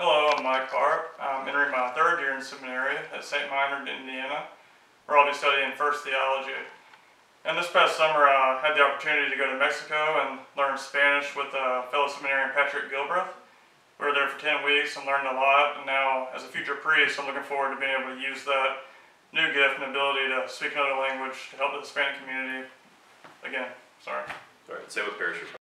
Hello, I'm Mike Harp. I'm entering my third year in seminary at St. Meinrad, Indiana, where I'll be studying First Theology. And this past summer, I had the opportunity to go to Mexico and learn Spanish with uh, fellow seminarian Patrick Gilbreth. We were there for 10 weeks and learned a lot. And now, as a future priest, I'm looking forward to being able to use that new gift and ability to speak another language to help the Hispanic community. Again, sorry. All right, say what parish you're from.